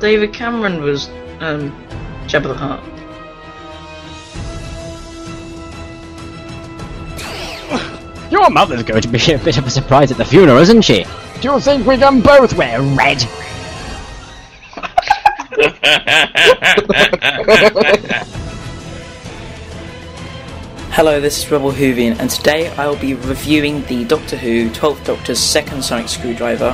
David Cameron was um, Jabba the Hutt. Your mother's going to be a bit of a surprise at the funeral, isn't she? Do you think we can both wear red? Hello, this is Rebel Whovian, and today I will be reviewing the Doctor Who 12th Doctor's second sonic screwdriver,